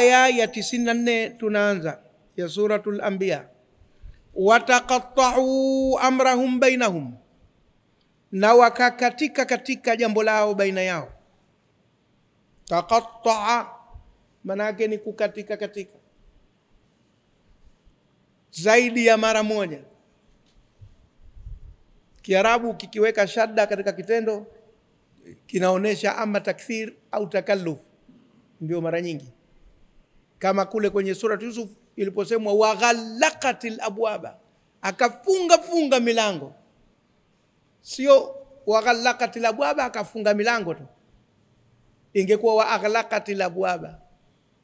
aya ya 94 tunaanza ya suratul anbiya. Wataqattau amrahum bainahum na wakakatika katika jambo lao baina yao. Taqattaa yake ni kukatika katika. Zaidi ya mara moja. Kiarabu kikiweka shadda katika kitendo kinaonyesha ama takthir au takalluf. Ndio mara nyingi kama kule kwenye surat yusuf iliposemwa waghallaqatil abwaba akafunga funga milango. Sio waghallaqatil abwaba akafunga milango tu. Ingekuwa waaghlaqatil abwaba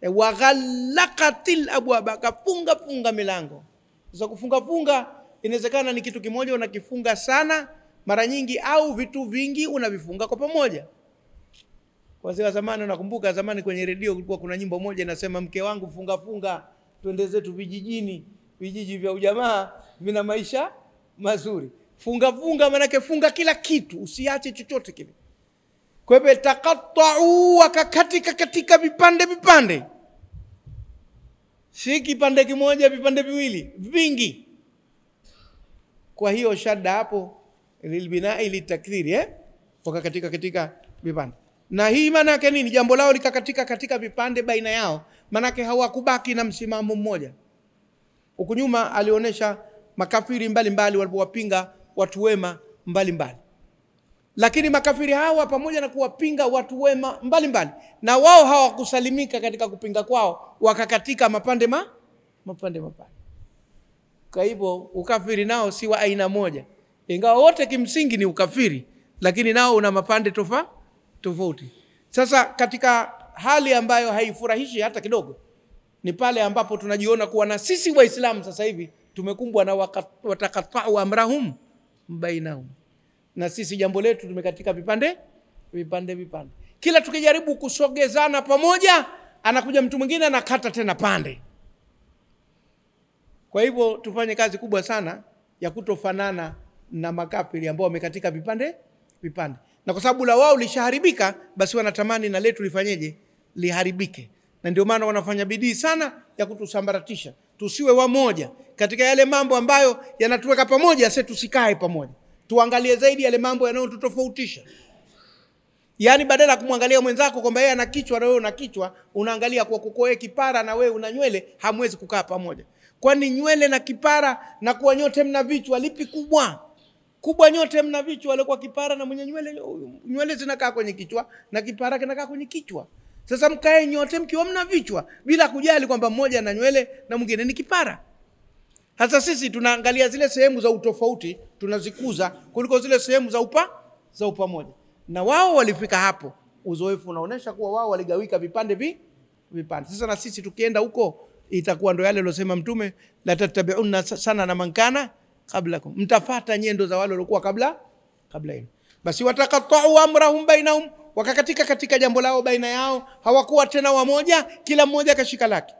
e, waghallaqatil abwaba akafunga funga milango. Sasa kufunga funga inawezekana ni kitu kimoja unakifunga sana mara nyingi au vitu vingi unavifunga kwa pamoja wazee wa zamani nakumbuka zamani kwenye redio kulikuwa kuna nyimbo moja inasema mke wangu funga funga twende zetu vijijini vijiji vya ujamaa vina maisha mazuri. Funga funga maanake funga kila kitu usiache chochote kile. Kwa hivyo takattau wakakatika katika vipande vipande. Si kipande kimoja vipande viwili vingi. Kwa hiyo shadda hapo lilbinai litakthiri eh? wakakatika katika vipande na hii maana yake nini? Jambo lao likakatika katika vipande baina yao maanake hawakubaki na msimamo mmoja. Huku nyuma alionyesha makafiri mbalimbali walipowapinga watu wema mbalimbali. Lakini makafiri hawa pamoja na kuwapinga watu wema mbalimbali. Na wao hawakusalimika katika kupinga kwao wakakatika mapande ma mapande mapande. Kwa hivyo ukafiri nao si wa aina moja. Ingawa wote kimsingi ni ukafiri lakini nao una mapande tofa tofauti. Sasa katika hali ambayo haifurahishi hata kidogo ni pale ambapo tunajiona kuwa na sisi waislamu sasa hivi tumekumbwa na watakatau amrahum bainahum. Na sisi jambo letu tumekatika vipande vipande vipande. Kila tukijaribu kusogezana pamoja anakuja mtu mwingine anakata tena pande. Kwa hivyo tufanye kazi kubwa sana ya kutofanana na makafiri ambao wamekatika vipande vipande na kwa sababu la wao lishaharibika basi wanatamani na letu lifanyeje? Liharibike. Na ndio maana wanafanya bidii sana ya kutusambaratisha. Tusiwe wamoja katika yale mambo ambayo yanatuweka pamoja se tusikae pamoja. Tuangalie zaidi yale mambo yanayotutofautisha. Yaani badala ya kumwangalia mwenzako kwamba yeye ana kichwa na wewe una kichwa unaangalia kwa kukoe kipara na wewe una nywele hamwezi kukaa pamoja. Kwani nywele na kipara na kuwa nyote mna vichwa lipi kubwa kubwa nyote mna vichwa alikuwa kipara na mwenye nywele nywele zinakaa kwenye kichwa na kipara kinakaa kwenye kichwa. Sasa mkae nyote mkiwa mna vichwa bila kujali kwamba mmoja na nywele na mwingine ni kipara. Hasa sisi tunaangalia zile sehemu za utofauti tunazikuza kuliko zile sehemu za upa za upamoja. Na wao walifika hapo uzoefu unaonyesha kuwa wao waligawika vipande vi vipande. Sasa na sisi tukienda huko itakuwa ndo yale aliosema mtume la tattabiunna sana na mankana qablakum. Mtafata nyendo za wale waliokuwa kabla kabla yenu. Basi watakatau amrahum bainahum wakakatika katika jambo lao baina yao hawakuwa tena wamoja kila mmoja akashika lake.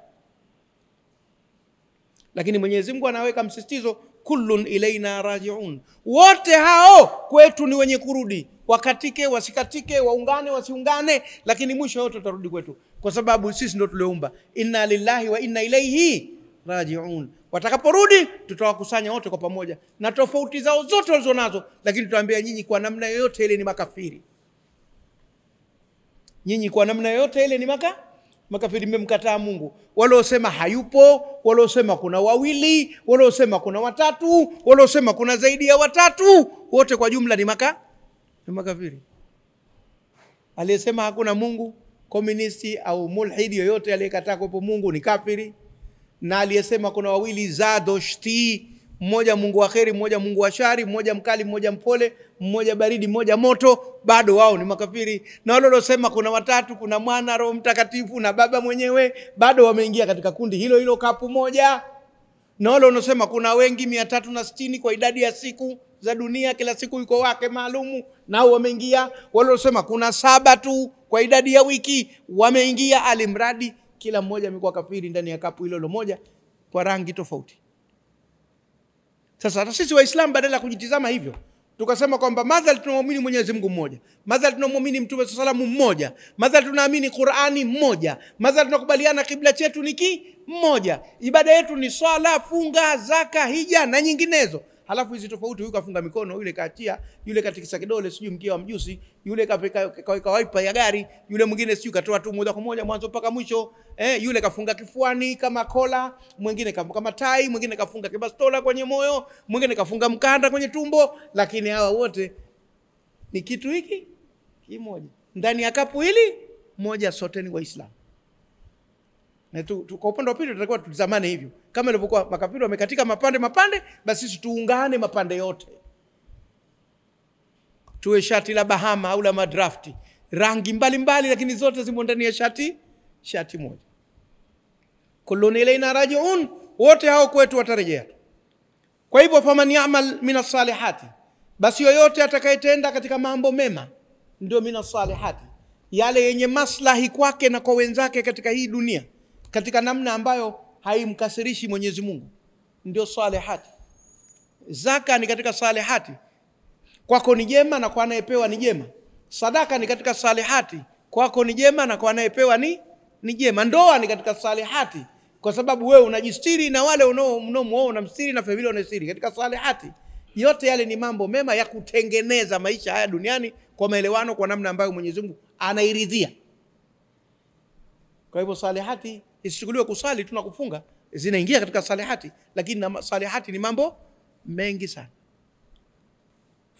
Lakini mwenyezi mungu anaweka msisitizo kullun ilaina rajiun. Wote hao kwetu ni wenye kurudi. Wakatike wasikatike waungane wasiungane lakini mwisho wote utarudi kwetu. Kwa sababu sisi ndo tulioumba. Inna lillahi wa inna ilaihi rajiun watakaporudi tutawakusanya wote kwa pamoja na tofauti zao zote walizonazo lakini tutaambia nyinyi kwa namna yoyote ile ni makafiri. Nyinyi kwa namna yoyote ile ni maka makafiri. Mmemkataa mungu. Waliosema hayupo waliosema kuna wawili waliosema kuna watatu waliosema kuna zaidi ya watatu wote kwa jumla ni maka ni makafiri. Aliyesema hakuna mungu komunisti au mulhidi yoyote aliyekataa kuwepo mungu ni kafiri na aliyesema kuna wawili zadoshti mmoja mungu wa kheri mmoja mungu wa shari mmoja mkali mmoja mpole mmoja baridi mmoja moto bado wao ni makafiri. Na wale waliosema kuna watatu kuna mwana roho mtakatifu na baba mwenyewe bado wameingia katika kundi hilo hilo kapu moja. Na wale wanaosema kuna wengi mia tatu na sitini kwa idadi ya siku za dunia kila siku iko wake maalumu nao wameingia. Wale waliosema kuna saba tu kwa idadi ya wiki wameingia alimradi kila mmoja amekuwa kafiri ndani ya kapu hilo moja kwa rangi tofauti. Sasa hata sisi waislamu badala ya kujitizama hivyo tukasema kwamba madhali tunamwamini mwenyezi mungu mmoja madhali tunamwamini mtume salamu mmoja madhali tunaamini qurani mmoja madhali tunakubaliana kibla chetu ni ki mmoja. Ibada yetu ni swala funga zaka hija na nyinginezo halafu hizi tofauti huyu kafunga mikono yule kaachia yule katikisa kidole sijui mkia wa mjusi yule kaweka ka, waipa ya gari yule mwingine sijui katoa tu moja kwa moja mwanzo mpaka mwisho eh, yule kafunga kifuani kama kola mwingine kama tai mwingine kafunga kibastola kwenye moyo mwingine kafunga mkanda kwenye tumbo lakini hawa wote ni kitu hiki kimoja. Ndani ya kapu hili moja sote ni waislamu na tu, tu, kwa upande wa pili tunatakiwa tutizamane hivyo. Kama ilivyokuwa makafiri wamekatika mapande mapande basi sisi tuungane mapande yote. Tuwe shati la bahama au la madrafti. Rangi mbalimbali mbali, lakini zote zimo ndani ya shati shati moja. Kullun ilaina rajiun wote hao kwetu watarejea kwa hivyo faman yamal min salihati basi yoyote atakayetenda katika mambo mema ndio min salihati yale yenye maslahi kwake na kwa wenzake katika hii dunia katika namna ambayo haimkasirishi mwenyezi mungu. Ndio salihati. Zaka ni katika salihati. Kwako ni jema na kwa anayepewa ni jema. Sadaka ni katika salihati. Kwako ni jema na kwa anayepewa ni ni jema. Ndoa ni katika salihati. Kwa sababu wewe unajistiri na wale unaomuoa unamstiri na familia unaistiri katika salihati yote yale ni mambo mema ya kutengeneza maisha haya duniani kwa maelewano kwa namna ambayo mwenyezi mungu anairidhia. Kwa hivyo salihati isichukuliwe kusali tu na kufunga zinaingia katika salihati lakini na salihati ni mambo mengi sana.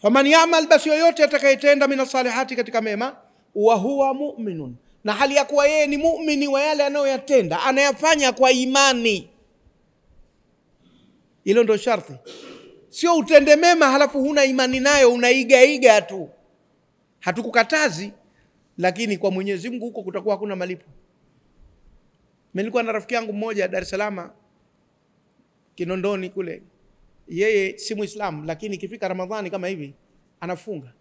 Faman yamal basi yoyote atakayetenda mina salihati katika mema wa huwa muminun. Na hali ya kuwa yeye ni mumini wa yale anayoyatenda anayafanya kwa imani. Hilo ndo sharti. Sio utende mema halafu huna imani nayo unaigaiga tu. Hatukukatazi lakini kwa mwenyezi mungu huko kutakuwa hakuna malipo nilikuwa na rafiki yangu mmoja dar es salaam kinondoni kule. Yeye si Muislamu, lakini ikifika ramadhani kama hivi anafunga.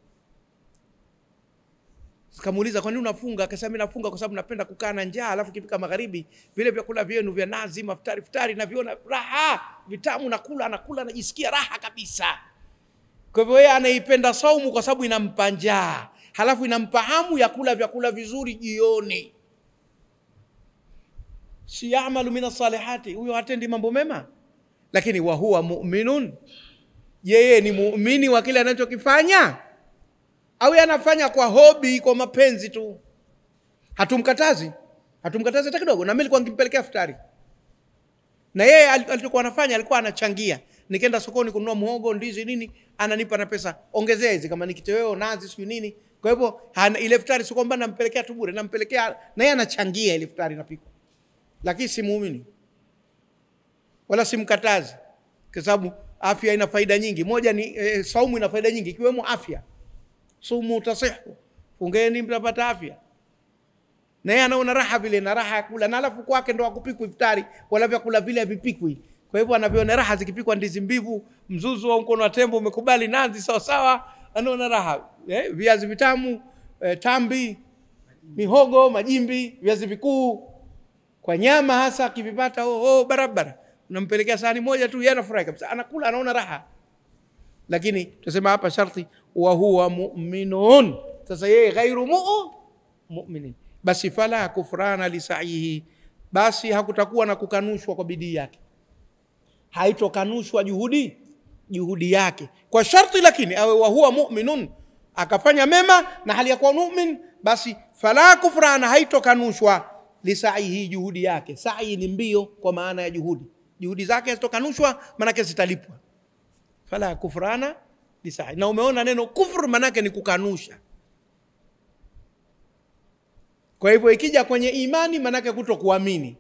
Kamuuliza kwa nini unafunga? Akasema mimi nafunga kwa sababu napenda kukaa na njaa alafu ikifika magharibi vile vyakula vyenu vya nazi maftari futari naviona raha vitamu nakula anakula, anajisikia raha kabisa. Kwa hivyo yeye anaipenda saumu kwa sababu inampa njaa halafu inampa hamu ya kula vyakula vizuri jioni si yamalu min salihati. Huyo hatendi mambo mema. Lakini wahuwa muminun. Yeye ni muumini wa kile anachokifanya. Au anafanya kwa hobi kwa mapenzi tu. Hatumkatazi. Hatumkatazi hata kidogo. Na mimi nilikuwa nikimpelekea futari na yeye alichokuwa anafanya alikuwa anachangia. Nikienda sokoni kununua muhogo ndizi nini ananipa na pesa. Ongezea hizi kama ni kitoweo nazi sijui nini. Kwa hivyo ile futari sio kwamba nampelekea tu bure nampelekea na yeye anachangia ile futari inapikwa lakini si muumini wala simkatazi. Kwa sababu afya ina faida nyingi. Moja ni e, saumu ina faida nyingi ikiwemo afya. Sumu tasihu fungeni mtapata afya. Na yeye anaona raha vile na raha ya kula. Na alafu kwake ndo akupikwa iftari wala vyakula vile havipikwi. Kwa hivyo anavyoona raha zikipikwa ndizi mbivu mzuzu wa mkono wa tembo umekubali nazi sawa sawa. Anaona raha. Eh, viazi vitamu eh, tambi mihogo majimbi viazi vikuu kwa nyama hasa akivipata oh, oh, barabara. Unampelekea sahani moja tu yeye anafurahi kabisa. Anakula anaona raha. Lakini tunasema hapa sharti wa huwa mu'minun. Sasa yeye ghairu mu'u mu'minin. Basi fala kufrana lisaihi basi hakutakuwa na kukanushwa kwa bidii yake. Haitokanushwa juhudi juhudi yake. Kwa sharti lakini awe wa huwa mu'minun akafanya mema na hali ya kuwa mu'min basi fala kufrana haitokanushwa lisaihi juhudi yake. Sai ni mbio kwa maana ya juhudi. Juhudi zake zitokanushwa, manake zitalipwa. Fala kufrana lisai na umeona neno kufru manake ni kukanusha. Kwa hivyo ikija kwenye imani manake kuto kuamini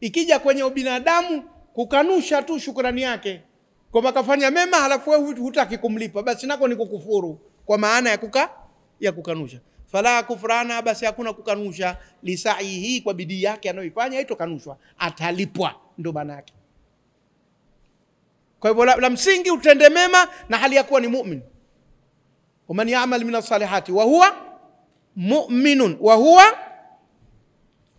ikija kwenye ubinadamu kukanusha tu shukrani yake. Kwamba kafanya mema halafu wewe hutaki kumlipa. Basi nako ni kukufuru kwa maana ya kuka ya kukanusha fala kufrana basi hakuna kukanusha. Lisai hii, kwa bidii yake anayoifanya haitokanushwa atalipwa ndo maana yake. Kwa hivyo la, la msingi utende mema na hali ya kuwa ni mumin. Waman yamal min alsalihati wahuwa muminun wa huwa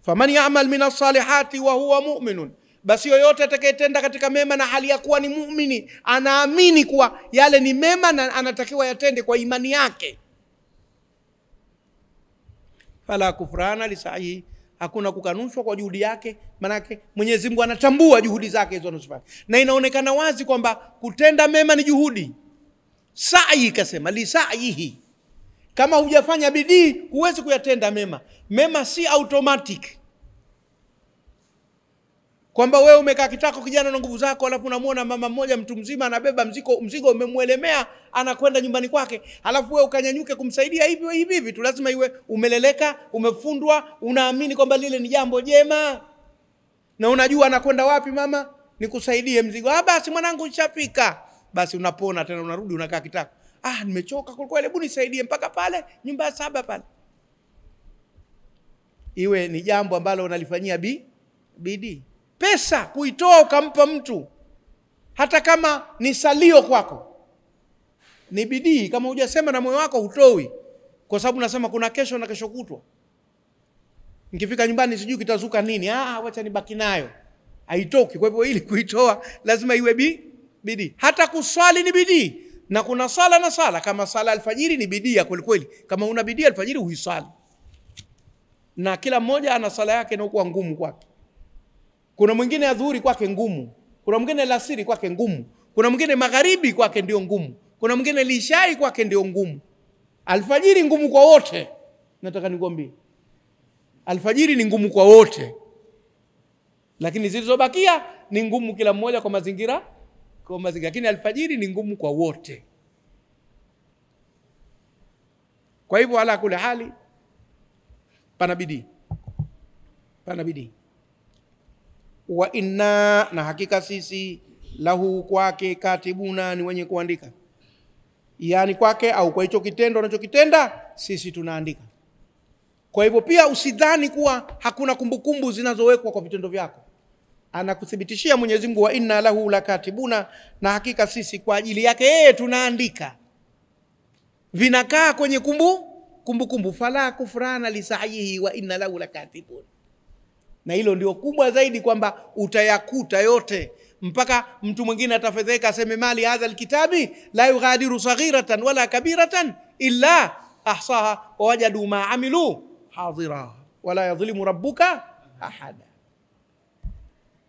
faman yamal min alsalihati wa huwa muminun. Basi yoyote atakayetenda katika mema na hali ya kuwa ni muumini anaamini kuwa yale ni mema na anatakiwa yatende kwa imani yake fala kufrana lisaihi hakuna kukanushwa kwa juhudi yake manake mwenyezi mungu anatambua juhudi zake hizo anazofanya na inaonekana wazi kwamba kutenda mema ni juhudi. Sai ikasema lisaihi kama hujafanya bidii huwezi kuyatenda mema. Mema si automatic kwamba wewe umekaa kitako kijana na nguvu zako alafu unamwona mama mmoja mtu mzima anabeba mzigo mzigo umemwelemea anakwenda nyumbani kwake alafu wewe ukanyanyuke kumsaidia hivyo hivi hivi tu. Lazima iwe umeleleka umefundwa unaamini kwamba lile ni jambo jema. Na unajua anakwenda wapi mama? Nikusaidie mzigo. Ah basi mwanangu nishafika. Basi unapona tena unarudi unakaa kitako. Ah nimechoka kwa kweli, hebu nisaidie mpaka pale nyumba ya saba pale. Iwe ni jambo ambalo unalifanyia bi bidii pesa kuitoa ukampa mtu hata kama ni salio kwako. Ni bidii kama hujasema na moyo wako hutoi kwa sababu nasema kuna kesho na kesho kutwa. Nikifika nyumbani sijui kitazuka nini ah, wacha nibaki nayo. Haitoki. Kwa hivyo ili kuitoa lazima iwe bi bidii. Hata kuswali ni bidii. Na kuna sala na sala kama sala alfajiri ni bidii ya kwelikweli kama una bidii alfajiri huiswali. Na kila mmoja ana sala yake inaokuwa ngumu kwake kuna mwingine adhuhuri kwake ngumu. Kuna mwingine lasiri kwake ngumu. Kuna mwingine magharibi kwake ndio ngumu. Kuna mwingine lishai kwake ndio ngumu. Alfajiri ngumu kwa wote. Nataka nikwambie. Alfajiri ni ngumu kwa wote. Lakini zilizobakia ni ngumu kila mmoja kwa mazingira kwa mazingira. Lakini alfajiri ni ngumu kwa wote. Kwa hivyo ala kule hali pana bidii. Pana bidii wa inna na hakika sisi lahu kwake katibuna ni wenye kuandika. Yaani kwake au kwa hicho kitendo anachokitenda sisi tunaandika. Kwa hivyo pia usidhani kuwa hakuna kumbukumbu zinazowekwa kwa vitendo vyako. Anakuthibitishia mwenyezi mungu wa inna lahu lakatibuna na hakika sisi kwa ajili yake yeye tunaandika. Vinakaa kwenye kumbu kumbukumbu. Kumbu. fala kufrana lisaihi wa inna lahu lakatibun na hilo ndio kubwa zaidi kwamba utayakuta yote. Mpaka mtu mwingine atafedheka aseme mali hadha lkitabi la yughadiru saghiratan wala kabiratan illa ahsaha wawajadu ma amilu hadira wala yadhlimu rabbuka ahada.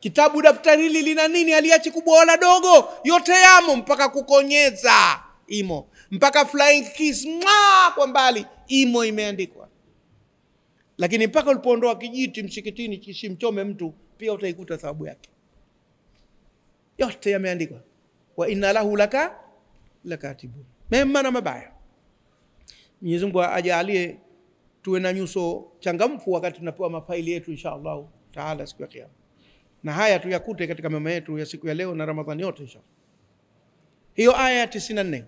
Kitabu daftari hili lina nini? Aliachi kubwa wala dogo. Yote yamo mpaka kukonyeza. Imo. Mpaka flying kiss. Mwa kwa mbali. Imo imeandikwa lakini mpaka ulipoondoa kijiti msikitini kisimchome mtu pia utaikuta thawabu yake. Yote yameandikwa. Wa inna lahu laka lakatibun. Mema na mabaya. Mwenyezi mungu ajalie tuwe na nyuso changamfu wakati tunapewa mafaili yetu insha allahu taala siku ya kiama na haya tuyakute katika mema yetu ya siku ya leo na ramadhani yote insha hiyo aya ya 94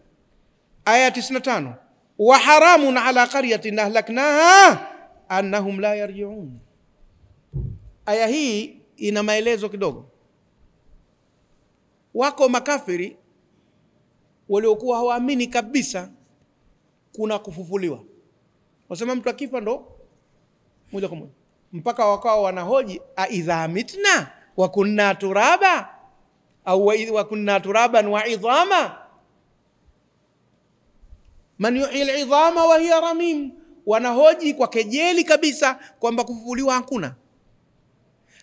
aya ya 95 wa haramun ala qaryatin ahlaknaha annahum la yarjiun. Aya hii ina maelezo kidogo. Wako makafiri waliokuwa hawaamini kabisa kuna kufufuliwa. Wasema mtu akifa ndo moja kwa moja. Mpaka wakawa wanahoji aidha mitna wa kunna turaba? Au wa kunna turaban wa idhama? Man yuhyi lidhama wa hiya ramim wanahoji kwa kejeli kabisa kwamba kufufuliwa hakuna.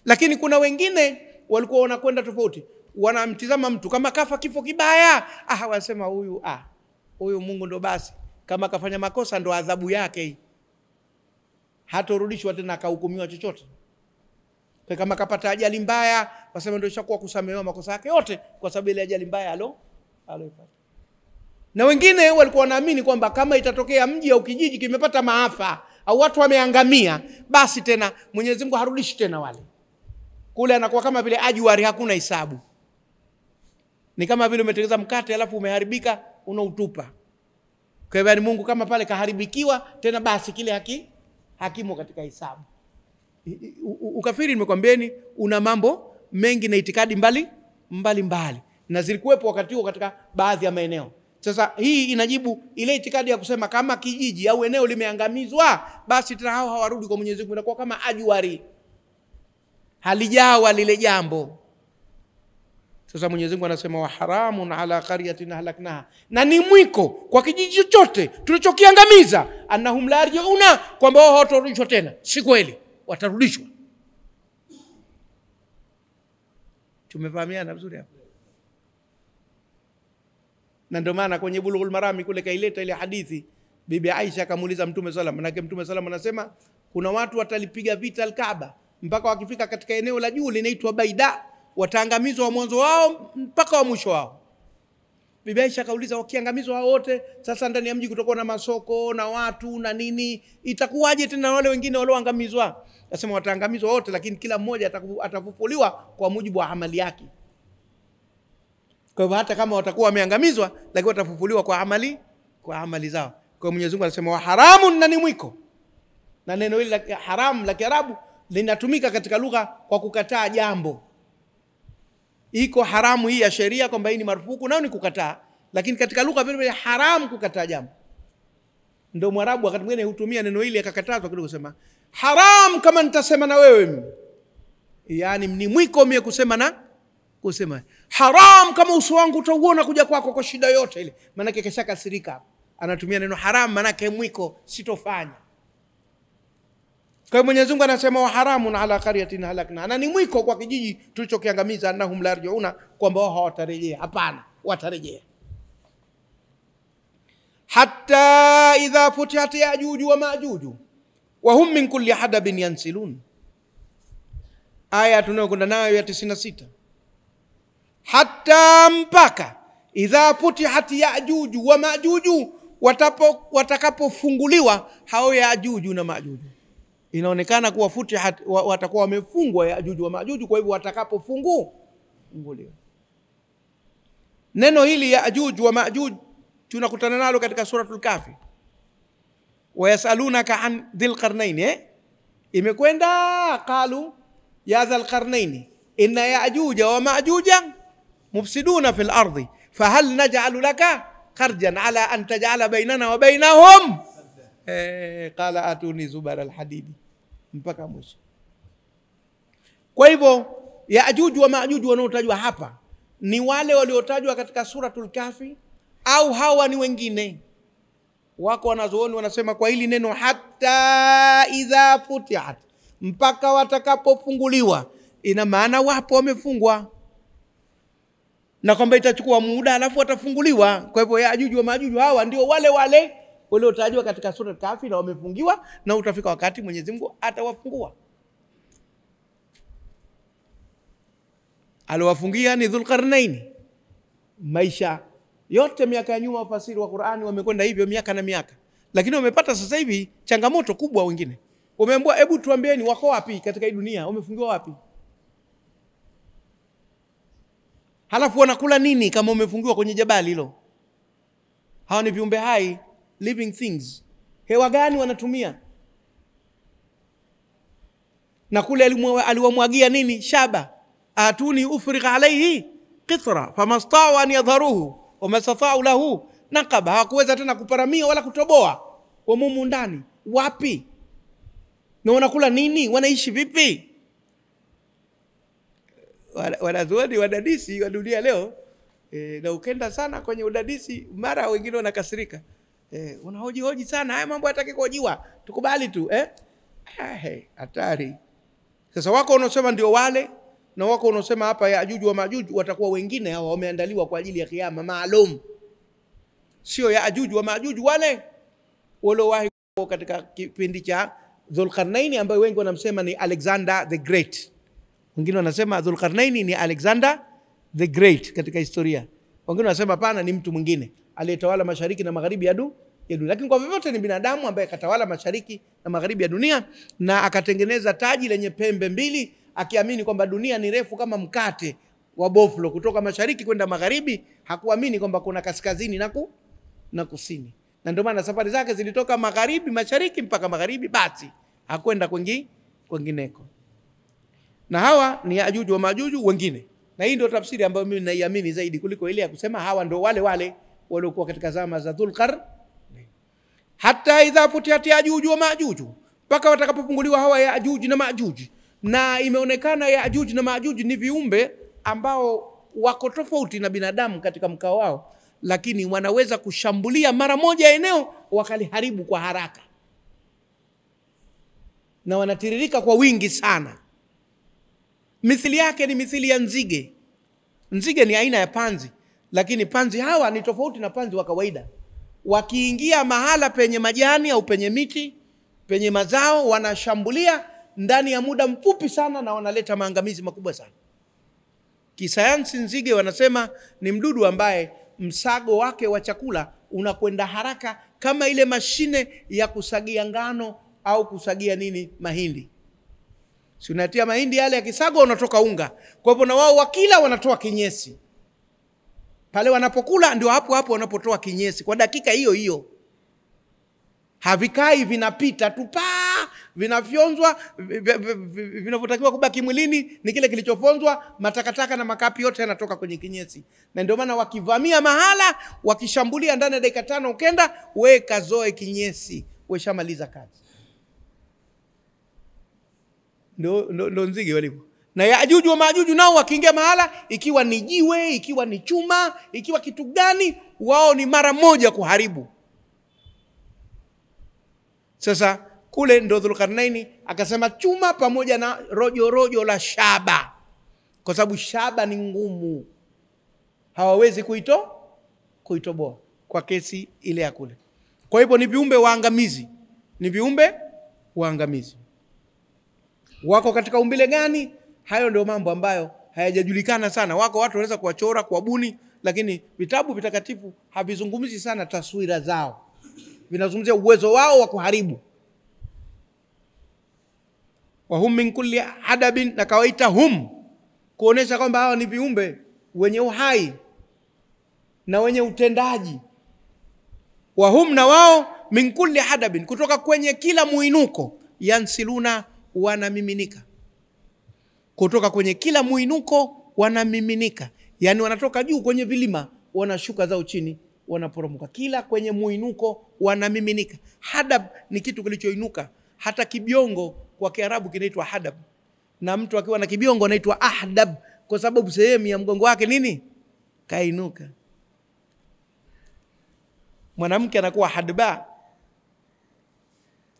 Lakini kuna wengine walikuwa wanakwenda tofauti wanamtizama mtu kama kafa kifo kibaya. Ah, wanasema huyu ah, huyu mungu ndo basi. Kama kafanya makosa ndo adhabu yake. Hii hatorudishwa tena akahukumiwa chochote. Kama kapata ajali mbaya wasema ndo ishakuwa kusamehewa makosa yake yote kwa sababu ile ajali mbaya alo aloipata na wengine walikuwa wanaamini kwamba kama itatokea mji au kijiji kimepata maafa au watu wameangamia basi tena mwenyezi mungu harudishi tena wale. Kule anakuwa kama vile ajuari hakuna hisabu ni kama vile umetengeza mkate alafu umeharibika unautupa kwa hivyo mungu kama pale kaharibikiwa tena basi kile haki hakimo katika hisabu ukafiri nimekwambieni una mambo mengi na itikadi mbali mbali mbali. Na zilikuwepo wakati huo katika baadhi ya maeneo sasa hii inajibu ile itikadi ya kusema kama kijiji au eneo limeangamizwa basi tena hao hawarudi kwa mwenyezi mungu. Inakuwa kama ajuari. Halijawa lile jambo. Sasa mwenyezi mungu anasema wa haramun ala qaryatin ahlaknaha. Na ni mwiko kwa kijiji chochote tulichokiangamiza annahum la yarjiuna kwamba wao hawatarudishwa tena. Si kweli. Watarudishwa. Tumefahamiana vizuri hapo na ndio maana kwenye bulughul marami kule kaileta ile hadithi. Bibi aisha akamuuliza mtume salam manake mtume sala anasema kuna watu watalipiga vita alkaaba mpaka wakifika katika eneo la juu linaitwa baida wataangamizwa wa mwanzo wao mpaka wa mwisho wao. Bibi aisha akauliza wakiangamizwa hao wote sasa ndani ya mji kutakuwa na masoko na watu na nini itakuwaje tena wale wengine walioangamizwa? Nasema wataangamizwa wote lakini kila mmoja atafufuliwa kwa mujibu wa amali yake kwa hivyo hata kama watakuwa wameangamizwa lakini watafufuliwa kwa amali kwa amali zao. Kwa hiyo mwenyezi mungu anasema wa na ni mwiko. Na neno hili la haramu la kiarabu linatumika katika lugha kwa kukataa jambo. Iko haramu hii ya sheria kwamba hii ni marufuku nayo ni kukataa. Lakini katika lugha vile vile haramu kukataa jambo. Ndio mwarabu wakati mwingine hutumia neno hili akakatazwa kidogo kusema haram kama nitasema na wewe mimi. Yaani ni mwiko mie kusema na kusema haram kama uso wangu utauona kuja kwako kwa shida yote ile. Maanake keshakasirika anatumia neno haram maanake mwiko sitofanya. Kwa hiyo Mwenyezi Mungu anasema wa haramun ala qaryatin halakna, na ni mwiko kwa kijiji tulichokiangamiza, annahum la yarjiuna, kwamba wao hawatarejea. Hapana, watarejea. hatta idha futihat yajuju wa majuju wa hum min kulli hadabin yansilun, aya tunayokwenda nayo ya 96 hatta mpaka idha futihat yajuju wa majuju, watapo watakapofunguliwa hao yajuju na majuju inaonekana kuwa futihat wa- watakuwa wamefungwa yajuju wa majuju kwa hivyo watakapofunguliwa. neno hili yajuj wa majuju tunakutana nalo katika suratul kafi wayasalunaka an dhil qarnaini eh? imekwenda qalu ya dhal qarnaini inna yajuja wa majuja mufsiduna fil ardi fahal naj'alu laka kharjan ala an taj'ala bainana wa bainahum? Eh, qala atuni zubara alhadidi mpaka mwisho. Kwa hivyo yajuju wa majuju wanaotajwa hapa ni wale waliotajwa katika suratul kafi au hawa ni wengine? Wako wanazuoni wanasema kwa hili neno hata idha futihat mpaka watakapofunguliwa ina maana wapo wamefungwa na kwamba itachukua muda alafu watafunguliwa. Kwa hivyo yajuju wa majuju hawa ndio wale wale waliotajwa katika sura kafi na wamefungiwa na utafika wakati mwenyezi mungu atawafungua. Aliwafungia ni dhulqarnaini maisha yote miaka ya nyuma wafasiri wa qurani wamekwenda hivyo miaka na miaka. Lakini wamepata sasa hivi changamoto kubwa wengine. Wameambiwa, hebu tuambieni wako wapi katika hii dunia? Wamefungiwa wapi halafu wanakula nini kama umefungiwa kwenye jabali hilo? Hawa ni viumbe hai living things. Hewa gani wanatumia? Na kule aliwamwagia nini? Shaba. Atuni ufrigha alaihi qitra famastau an yadharuhu wamastatau lahu nakaba hawakuweza tena kuparamia wala kutoboa. Wamumu ndani. Wapi? Na wanakula nini? Wanaishi vipi wanazuoni wadadisi wa dunia leo. E, na ukenda sana kwenye udadisi mara wengine wanakasirika. E, unahoji hoji sana haya mambo hataki kuhojiwa. Tukubali tu eh? Hatari. Sasa wako wanaosema ndio wale na wako wanaosema hapa yajuju wa majuju watakuwa wengine hawa wameandaliwa kwa ajili ya kiama maalum. Sio yajuju wa majuju wale waliowahi katika kipindi cha dhulqarnaini ambayo wengi wanamsema ni alexander the great wengine wanasema dhulqarnaini ni alexander the great katika historia. Wengine wanasema hapana ni mtu mwingine aliyetawala mashariki na magharibi ya, dunia. Lakini kwa vyovyote ni binadamu ambaye akatawala mashariki na magharibi ya dunia na akatengeneza taji lenye pembe mbili akiamini kwamba dunia ni refu kama mkate wa boflo. Kutoka mashariki kwenda magharibi hakuamini kwamba kuna kaskazini na, ku, na kusini. Na ndio maana safari zake zilitoka magharibi mashariki mpaka magharibi basi hakwenda kwingi kwengineko na hawa ni yajuju wa majuju wengine na hii ndio tafsiri ambayo mimi naiamini zaidi kuliko ile ya kusema hawa ndio wale wale waliokuwa katika zama za dhulqar hata idha futihat yajuju wa majuju mpaka watakapofunguliwa hawa yajuju na Majuju. na imeonekana Yajuj na Majuju ni viumbe ambao wako tofauti na binadamu katika mkao wao, lakini wanaweza kushambulia mara moja eneo wakaliharibu kwa haraka, na wanatiririka kwa wingi sana. Mithili yake ni mithili ya nzige. Nzige ni aina ya panzi, lakini panzi hawa ni tofauti na panzi wa kawaida. Wakiingia mahala penye majani au penye miti penye mazao, wanashambulia ndani ya muda mfupi sana na wanaleta maangamizi makubwa sana. Kisayansi, nzige wanasema ni mdudu ambaye msago wake wa chakula unakwenda haraka kama ile mashine ya kusagia ngano au kusagia nini, mahindi. Si unatia mahindi yale kisago unatoka unga. Kwa hivyo na wao wakila wanatoa kinyesi pale wanapokula, ndio hapo hapo wanapotoa kinyesi kwa dakika hiyo hiyo. Havikai, vinapita tu vinafyonzwa. vi- vi- vi- vi- Vinavyotakiwa kubaki mwilini ni kile kilichofonzwa Matakataka na makapi yote yanatoka kwenye kinyesi, na ndio maana wakivamia mahala, wakishambulia ndani ya dakika tano, ukenda we kinyesi, weshamaliza kazi. Ndo, ndo, ndo nzige walivyo na Yajuju wa Majuju nao wakiingia mahala, ikiwa ni jiwe, ikiwa ni chuma, ikiwa kitu gani, wao ni mara moja kuharibu. Sasa kule ndo Dhulkarnaini akasema chuma pamoja na rojo rojo la shaba, kwa sababu shaba ni ngumu, hawawezi kuito kuitoboa kwa kesi ile ya kule. Kwa hivyo ni viumbe waangamizi, ni viumbe waangamizi. Wako katika umbile gani? Hayo ndio mambo ambayo hayajajulikana sana. Wako watu wanaweza kuwachora, kuwabuni, lakini vitabu vitakatifu havizungumzi sana taswira zao, vinazungumzia uwezo wao wa kuharibu. Wahum min kulli adabin, na kawaita hum kuonyesha kwamba hawa ni viumbe wenye uhai na wenye utendaji. Wahum, na wao min kulli adabin, kutoka kwenye kila muinuko, yansiluna, wanamiminika kutoka kwenye kila mwinuko, wanamiminika, yani wanatoka juu kwenye vilima wanashuka zao chini, wanaporomoka. Kila kwenye muinuko wanamiminika. Hadab ni kitu kilichoinuka. Hata kibiongo kwa Kiarabu kinaitwa hadab, na mtu akiwa na kibiongo anaitwa ahdab, kwa sababu sehemu ya mgongo wake nini, kainuka. Mwanamke anakuwa hadba,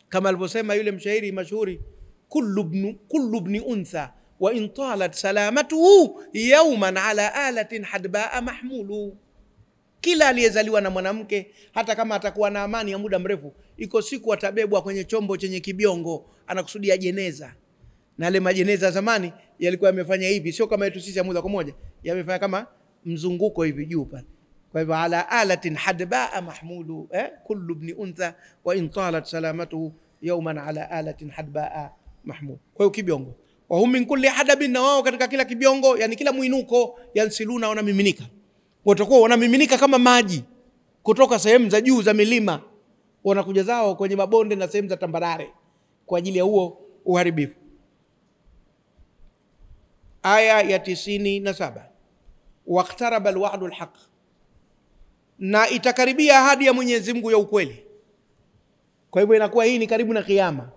kama alivyosema yule mshairi mashuhuri, kullu ibn kullu bni untha wa in talat salamatuhu yauman ala alatin hadbaa mahmulu, kila aliyezaliwa na mwanamke hata kama atakuwa na amani ya muda mrefu, iko siku atabebwa kwenye chombo chenye kibiongo, anakusudia jeneza. Na yale majeneza zamani yalikuwa yamefanya hivi, sio kama yetu sisi moja kwa moja, yamefanya kama mzunguko hivi juu pale. Kwa hivyo ala alatin hadbaa mahmulu eh? kullu bni untha wa in talat salamatuhu yauman ala alatin hadbaa mahmul. Kwa hiyo kibiongo wahum min kulli hadabin, na wao katika kila kibiongo, yani kila mwinuko, yansiluna, wanamiminika. Watakuwa wanamiminika kama maji kutoka sehemu za juu za milima, wanakuja zao kwenye mabonde na sehemu za tambarare kwa ajili ya huo uharibifu. Aya ya tisini na saba waktaraba alwa'du alhaq, na itakaribia ahadi ya Mwenyezi Mungu ya ukweli. Kwa hivyo inakuwa hii ni karibu na kiyama,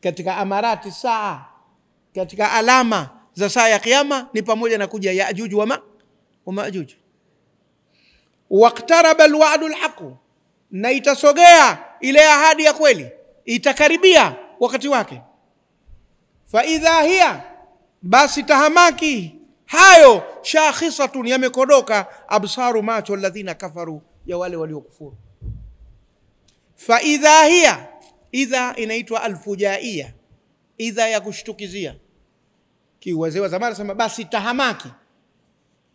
katika amarati saa katika alama za saa ya kiyama ni pamoja na kuja Yajuju wa ma wa Majuju. Waqtaraba alwa'du alhaqu, na itasogea ile ahadi ya kweli, itakaribia wakati wake. Fa idha hiya, basi tahamaki hayo, shakhisatun, yamekodoka, absaru, macho, alladhina kafaru, ya wale waliokufuru. Fa idha hiya, idha inaitwa alfujaia, idha ya kushtukizia. Kiwazee wa zamani sema basi tahamaki,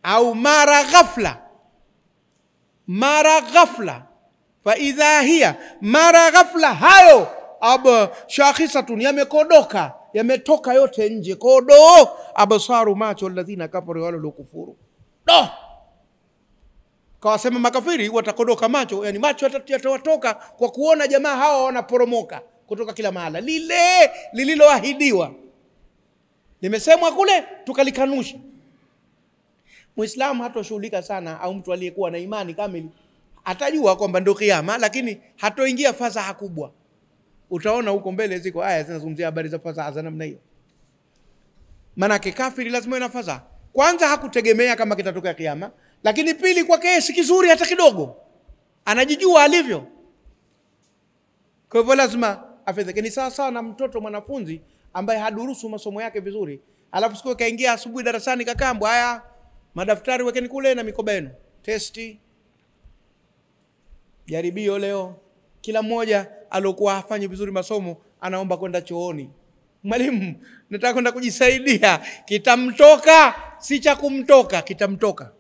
au mara ghafla, mara ghafla. Fa idha hiya, mara ghafla, hayo. Ab shakhisatun, yamekodoka, yametoka yote nje, kodo. Absaru, macho, alladhina kafaru, wale waliokufuru. Do kawasema makafiri watakodoka macho, yani macho yatawatoka kwa kuona jamaa hawa wanaporomoka kutoka kila mahala, lile lililoahidiwa limesemwa kule, tukalikanusha. Muislamu hatoshughulika sana, au mtu aliyekuwa na imani kamili atajua kwamba ndio kiama, lakini hatoingia fasaha kubwa. Utaona huko mbele ziko aya zinazungumzia habari za fasaha za namna hiyo. Maanake kafiri lazima iwe na fasaha. Kwanza hakutegemea kama kitatokea kiama, lakini pili, kwake yeye si kizuri hata kidogo, anajijua alivyo. Kwa hivyo lazima afedheke. Ni sawa na mtoto mwanafunzi ambaye hadurusu masomo yake vizuri, alafu siku kaingia asubuhi darasani, kakambwa, haya madaftari wekeni kule na mikoba yenu, testi, jaribio leo. Kila mmoja aliokuwa hafanyi vizuri masomo anaomba kwenda chooni. Mwalimu, nataka kwenda kujisaidia. Kitamtoka, si cha kumtoka, kitamtoka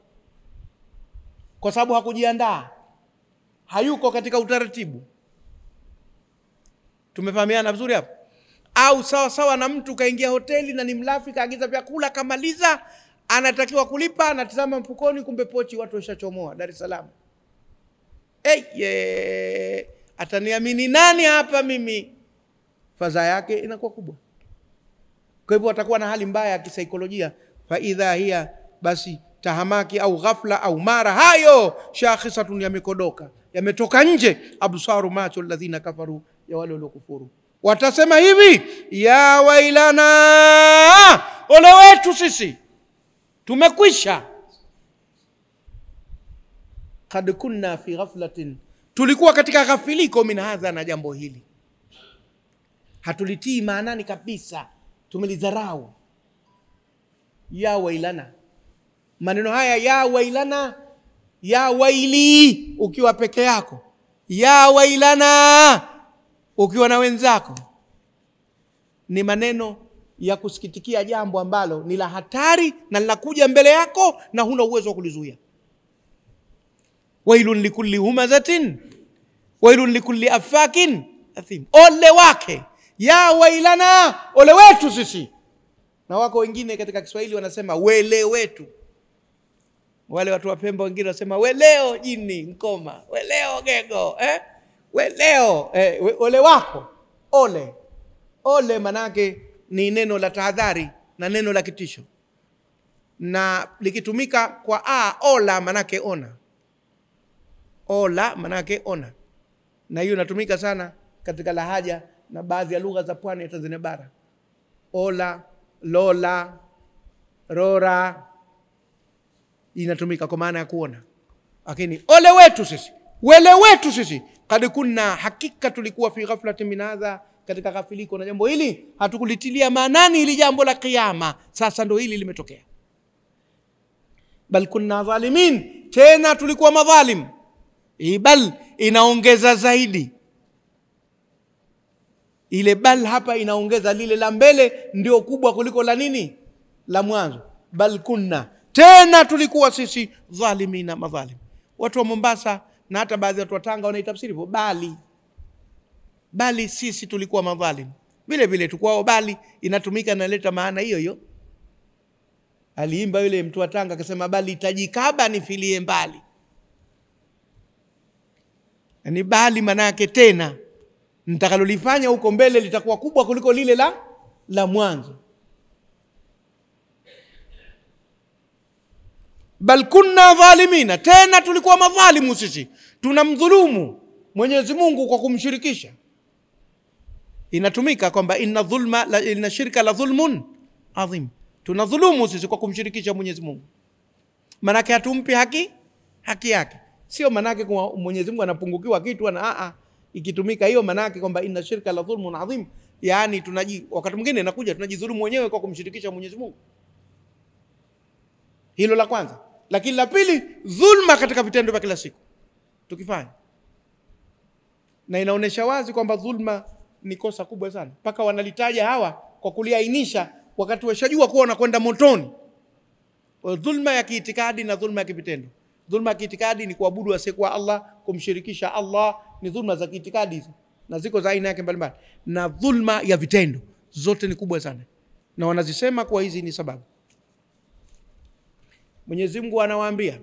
kwa sababu hakujiandaa, hayuko katika utaratibu. Tumefahamiana vizuri hapo? Au sawa sawa na mtu kaingia hoteli na ni mlafi, kaagiza vyakula, kamaliza, anatakiwa kulipa, anatazama mfukoni, kumbe pochi watu washachomoa Dar es Salaam. Hey, ye, ataniamini nani hapa mimi? fadha yake inakuwa kubwa. Kwa hivyo atakuwa na hali mbaya ya kisaikolojia, Faidha hiya, basi tahamaki au ghafla au mara hayo shakhisatun, yamekodoka yametoka nje, absaru, macho alladhina kafaru, ya wale waliokufuru. Watasema hivi, ya wailana, ole wetu sisi, tumekwisha. Kad kunna fi ghaflatin, tulikuwa katika ghafiliko min hadha, na jambo hili hatulitii maanani kabisa, tumelidharau. Ya wailana, maneno haya ya wailana, ya waili ukiwa peke yako, ya wailana ukiwa na wenzako, ni maneno ya kusikitikia jambo ambalo ni la hatari na linakuja mbele yako na huna uwezo wa kulizuia. Wailun likulli humazatin wailun likulli afakin athim, ole wake ya wailana, ole wetu sisi. Na wako wengine katika Kiswahili wanasema wele wetu. Wale watu wa Pemba wengine wanasema weleo jini Nkoma, weleo gego eh? weleo eh, we, ole wako, ole. Ole, manake ni neno la tahadhari na neno la kitisho, na likitumika kwa a ola, manake ona, ola manake ona, na hiyo inatumika sana katika lahaja na baadhi ya lugha za pwani ya Tanzania bara. Ola, lola, rora inatumika kwa maana ya kuona, lakini ole wetu sisi, wele wetu sisi, kad kunna, hakika tulikuwa fi ghaflati min hadha, katika ghafiliko na jambo hili, hatukulitilia maanani hili jambo la Kiyama. Sasa ndo hili limetokea. Bal kunna dhalimin, tena tulikuwa madhalim. Bal inaongeza zaidi ile bal hapa inaongeza lile la mbele ndio kubwa kuliko la nini la mwanzo. Bal kunna, tena tulikuwa sisi dhalimina, madhalim. Watu wa Mombasa na hata baadhi ya watu wa Tanga wanaitafsiri hivyo, bali bali sisi tulikuwa madhalim. Vile vile tukwao bali inatumika inaleta maana hiyo hiyo. Aliimba yule mtu wa Tanga akasema, bali tajikaba nifilie mbali, yani bali yake tena nitakalolifanya huko mbele litakuwa kubwa kuliko lile la la mwanzo. Bal kunna dhalimina, tena tulikuwa madhalimu sisi, tunamdhulumu Mwenyezi Mungu kwa kumshirikisha. Inatumika kwamba inna dhulma la, inna shirka la dhulmun adhim, tunadhulumu sisi kwa kumshirikisha Mwenyezi Mungu. Manake hatumpi haki haki yake, sio manake kwa Mwenyezi Mungu anapungukiwa kitu ana a ikitumika hiyo manake kwamba inna shirka la dhulmun adhim, yani tunaji wakati mwingine inakuja tunajidhulumu wenyewe kwa kumshirikisha Mwenyezi Mungu. Hilo la kwanza, lakini la pili, dhulma katika vitendo vya kila siku. Tukifanya, na inaonyesha wazi kwamba dhulma ni kosa kubwa sana, mpaka wanalitaja hawa kwa kuliainisha wakati washajua kuwa wanakwenda motoni. Dhulma ya kiitikadi na dhulma ya kivitendo. Dhulma ya kiitikadi ni kuabudu asiyekuwa Allah, kumshirikisha Allah. Ni dhulma za kiitikadi na ziko za aina yake mbalimbali, na dhulma ya vitendo. Zote ni kubwa sana, na wanazisema kwa hizi ni sababu. Mwenyezi Mungu anawaambia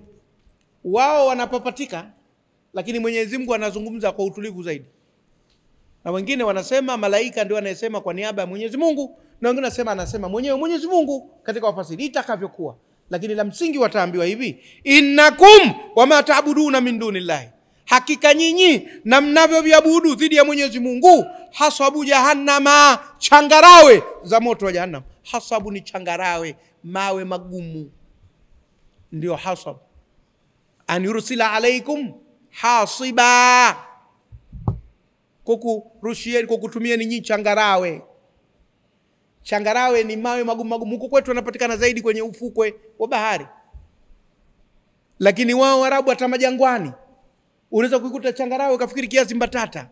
wao wanapapatika, lakini Mwenyezi Mungu anazungumza kwa utulivu zaidi, na wengine wanasema malaika ndio anayesema kwa niaba ya Mwenyezi Mungu, na wengine wanasema anasema mwenyewe Mwenyezi Mungu katika wafasiri itakavyokuwa, lakini la msingi wataambiwa hivi, innakum wama taabuduna min dunillahi. Hakika nyinyi na mnavyoviabudu dhidi ya Mwenyezi Mungu, hasabu jahannama, changarawe za moto wa Jahannam. hasabu ni changarawe mawe magumu ndio hasab. An yursila alaikum hasiba. Kukurushieni kukutumieni nyinyi changarawe. Changarawe ni mawe magumu magumu. Huku kwetu yanapatikana zaidi kwenye ufukwe wa bahari. Lakini wao Arabu hata majangwani. Unaweza kuikuta changarawe ukafikiri kiazi mbatata.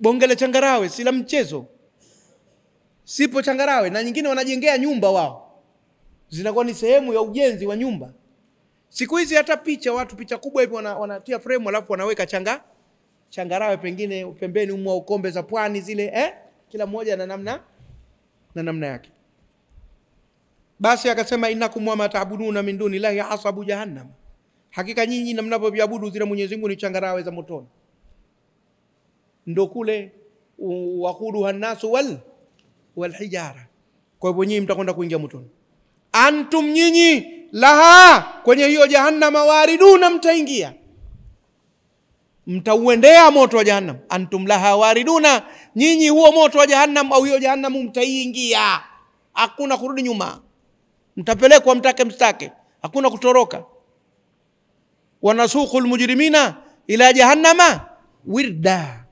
Bonge la changarawe si la mchezo, sipo changarawe. Na nyingine wanajengea nyumba wao, zinakuwa ni sehemu ya ujenzi wa nyumba. Siku hizi hata picha watu picha kubwa hivi wana, wanatia frame alafu wanaweka changa changarawe pengine pembeni umwa ukombe za pwani zile eh? Kila mmoja na namna na namna yake. Basi akasema innakum wama taabuduna min duni llahi hasabu jahannam, hakika nyinyi na mnavyoviabudu zile Mwenyezi Mungu ni changarawe za motoni. Ndo kule wakuduha nnasu wal walhijara. Kwa hivyo nyinyi mtakwenda kuingia motoni. Antum nyinyi laha, kwenye hiyo jahannama wariduna, mtaingia. Mtauendea moto wa jahannam. Antum laha wariduna, nyinyi huo moto wa jahannam au hiyo jahannamu mtaiingia, hakuna kurudi nyuma. Mtapelekwa mtake mstake, hakuna kutoroka. wanasuku lmujrimina ila jahannama wirda,